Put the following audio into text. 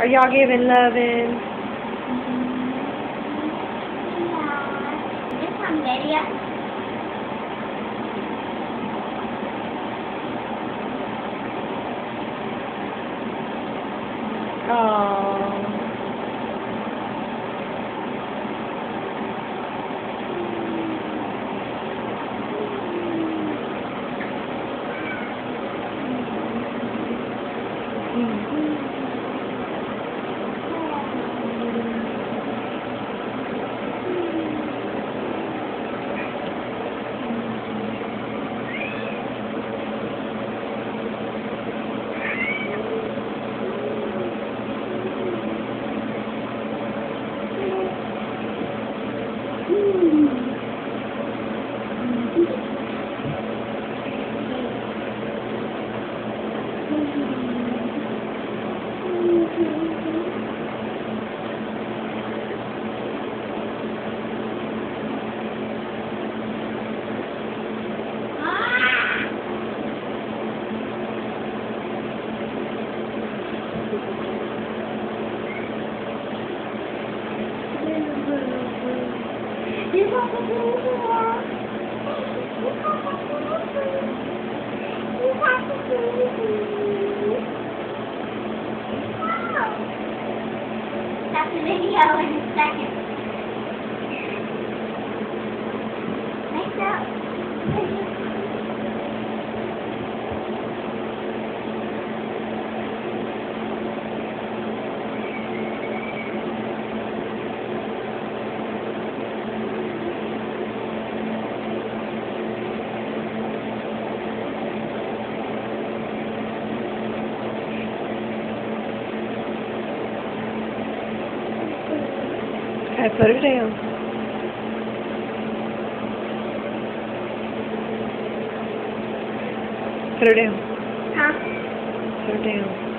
Are y'all giving loving? This one. Oh. Mm-hmm. Ooh. That's the video in a second. Okay, put her down. Put her down. Huh? Put her down.